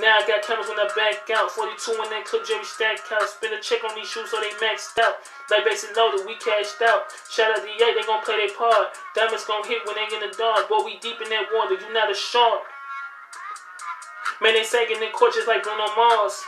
Now I got cameras when I back out. 42 in that clip, Jerry stack out. Spin a check on these shoes so they maxed out. Like basic loaded, we cashed out. Shout out to E8, they gon' play their part. Diamonds gon' hit when they in the dark. Boy, we deep in that water, you not a shark. Man, they sagging in court just like Bruno Mars.